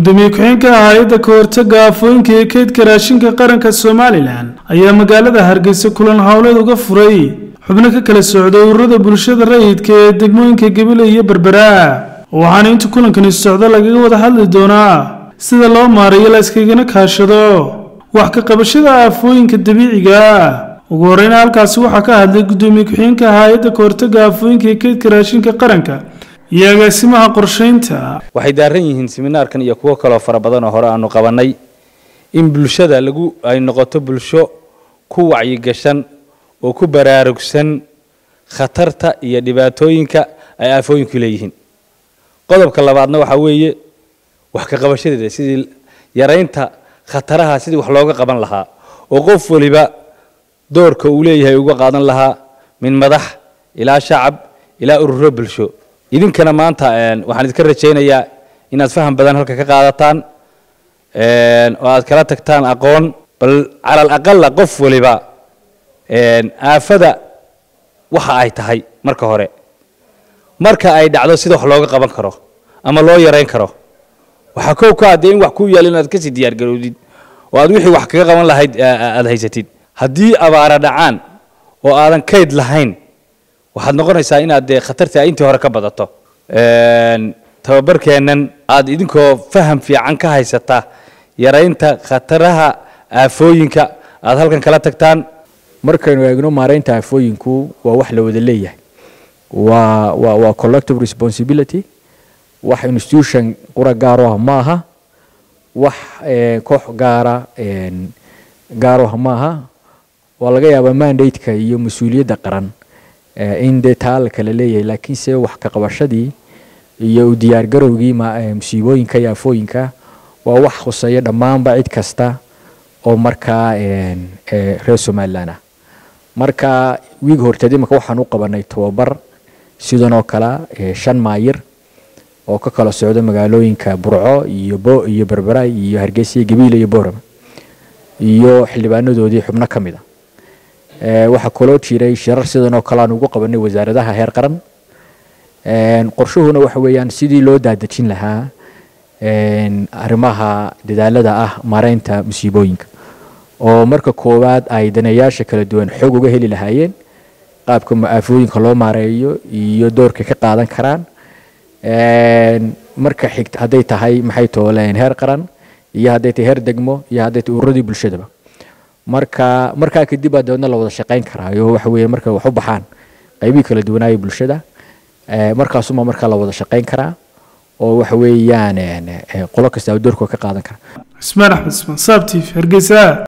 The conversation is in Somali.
gudoomiye ku-xigeenka hay'adda kahortaga aafooyinka iyo kaydka raashinka qaranka somalilan ayaa magaalada hargeysa kulan howleed uga furay. Xubno ka kala socday ururada bulshada rayidka ee degmooyinka gabiley iyo berbera waxaana inta kulankani socdo lagaga wada hadli doonaa sida loo maareeyo la iskagana kaashado. Wax ka qabashada aafooyinka dabiiciga ugu horeyna halkaasi waxaa ka hadlay gudoomiye ku-xigeenka hay'adda kahortaga aafooyinka iyo kaydka raashinka qaranka iyo agaasimaha qorsheynta waxay daaran yihiin seminaarkan iyo kuwo kaloo fara badan oo hore aanu qabanay in bulshada lagu ay noqoto bulsho ku wacyigashan oo ku baraarugsan khatarta iyo dhibaatooyinka ay aafooyinku leeyihiin. Qodobka labaadna waxaa weeye wax ka qabashadeeda sidii yaraynta khataraha sidii wax looga qaban lahaa oo qof waliba doorka uu leeyahay uga qaadan lahaa min madax ilaa shacab ilaa ururo bulsho idinkana maanta waxaan idinka rajaynayaa inaad faham badan halka ka qaadataan oo aad kala tagtaan aqoon. Bal cala alaqala qof waliba aafada waxa ay tahay marka hore. Marka ay dhacdo sida wax looga qaban karo ama loo yarayn karo. Waxaa kow ka adee in wax kuu yaal inaad ka sii diyaargarowdid oo aad wixii wax kaga qaban lahayd aad haysatid. Haddii abaara dhacaan oo aadan kayd lahayn waxaad noqonaysaa inaad dee khatarta intii hore ka badato. Tababarkeennan aad idinkoo faham fiican ka haysata yaraynta khataraha aafooyinka aad halkan kala tagtaan. Markaynu eegno maaraynta aafooyinku waa wax la wada leeyahay. Waa waa waa collective responsibility. Wax institution qura gaaro ah ma aha. Wax koox gaara gaaro ah ma aha. Waa laga yaabaa mandate-ka iyo mas'uuliyadda qaran in dee taa la leeyahay laakiinse wax ka qabashadii iyo u diyaargarowgii musiibooyinka iyo aafooyinka waa wax khuseeya dhammaanba cid kasta oo markaa reer somalilan ah marka wiig horteed imika waxaan u qabanay tababar sidan oo kale shan maayir oo ka kala socda magaalooyinka burco iyo bo iyo berbera iyo hargeysa iyo gabiile iyo boorama iyo xildhibaanadoodii xubno ka mid a waxaa kaloo jiray shirar sidan oo kale aan ugu qabanay wasaaradaha heer qaran. Qorshuhuna waxa weeyaan sidii loo daadejin lahaa arrimaha dadaalada ah maaraynta musiibooyinka. Oo marka koowaad ay daneeyaasha kala duwan xoog uga heli lahaayeen qaabka aafooyinka loo maareeyo iyo doorka ka qaadan karaan. Marka xigt hadday tahay maxay tooleen heer qaran iyo hadday tahay heer degmo iyo hadday tahay ururadii bulshadaba marka markaa kadib baa dabeedna la wada shaqayn karaayo waxa weeye marka wax u baxaan. Qaybihii kala duwanaaya bulshada. Markaasuma markaa la wada shaqayn karaa oo waxa weeyaan qolo kasta doorkoo ka qaadan kara cismaan axmed ismaan saab t v hargeysa